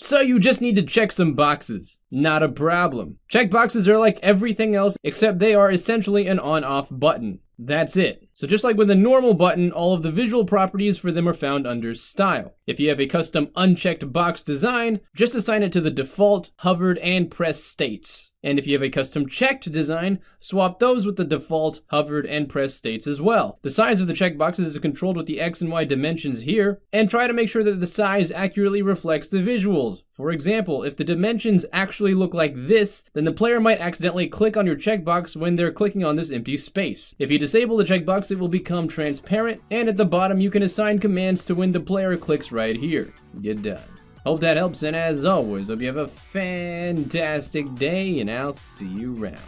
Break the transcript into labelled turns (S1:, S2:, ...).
S1: So you just need to check some boxes. Not a problem. Checkboxes are like everything else, except they are essentially an on-off button. That's it. So just like with a normal button, all of the visual properties for them are found under Style. If you have a custom unchecked box design, just assign it to the default, hovered, and press states. And if you have a custom checked design, swap those with the default, hovered, and pressed states as well. The size of the checkboxes is controlled with the X and Y dimensions here, and try to make sure that the size accurately reflects the visuals. For example, if the dimensions actually look like this, then the player might accidentally click on your checkbox when they're clicking on this empty space. If you disable the checkbox, it will become transparent, and at the bottom you can assign commands to when the player clicks right here. You're done. Hope that helps, and as always, hope you have a fantastic day, and I'll see you around.